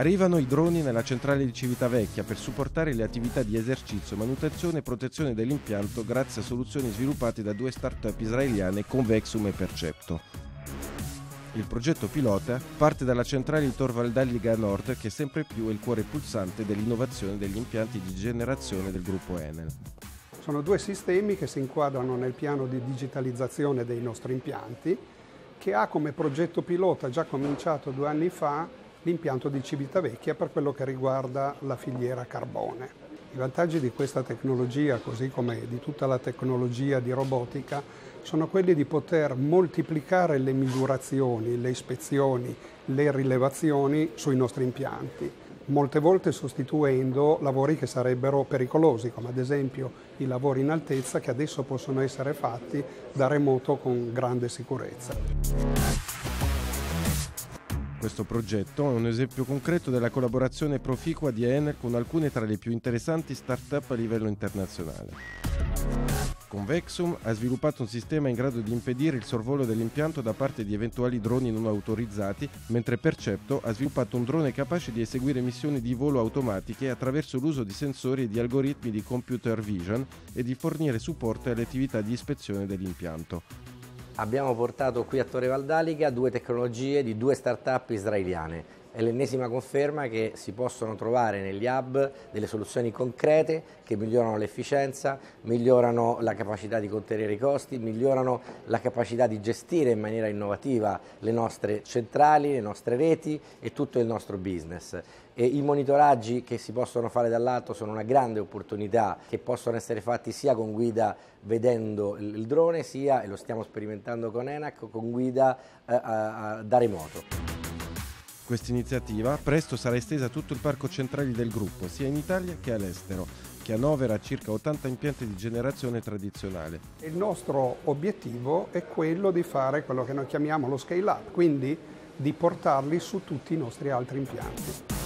Arrivano i droni nella centrale di Civitavecchia per supportare le attività di esercizio, manutenzione e protezione dell'impianto grazie a soluzioni sviluppate da due start-up israeliane Convexum e Percepto. Il progetto pilota parte dalla centrale di Tor Nord che sempre più è il cuore pulsante dell'innovazione degli impianti di generazione del gruppo Enel. Sono due sistemi che si inquadrano nel piano di digitalizzazione dei nostri impianti che ha come progetto pilota già cominciato due anni fa l'impianto di Civitavecchia per quello che riguarda la filiera carbone. I vantaggi di questa tecnologia, così come di tutta la tecnologia di robotica, sono quelli di poter moltiplicare le misurazioni, le ispezioni, le rilevazioni sui nostri impianti, molte volte sostituendo lavori che sarebbero pericolosi, come ad esempio i lavori in altezza che adesso possono essere fatti da remoto con grande sicurezza. Questo progetto è un esempio concreto della collaborazione proficua di Enel con alcune tra le più interessanti start-up a livello internazionale. Convexum ha sviluppato un sistema in grado di impedire il sorvolo dell'impianto da parte di eventuali droni non autorizzati, mentre Percepto ha sviluppato un drone capace di eseguire missioni di volo automatiche attraverso l'uso di sensori e di algoritmi di computer vision e di fornire supporto alle attività di ispezione dell'impianto abbiamo portato qui a Torre Valdalica due tecnologie di due start-up israeliane. È l'ennesima conferma che si possono trovare negli hub delle soluzioni concrete che migliorano l'efficienza, migliorano la capacità di contenere i costi, migliorano la capacità di gestire in maniera innovativa le nostre centrali, le nostre reti e tutto il nostro business. E I monitoraggi che si possono fare dall'alto sono una grande opportunità che possono essere fatti sia con guida vedendo il drone sia, e lo stiamo sperimentando con ENAC, con guida eh, da remoto. Questa iniziativa presto sarà estesa a tutto il parco centrale del gruppo, sia in Italia che all'estero, che annovera circa 80 impianti di generazione tradizionale. Il nostro obiettivo è quello di fare quello che noi chiamiamo lo scale up, quindi di portarli su tutti i nostri altri impianti.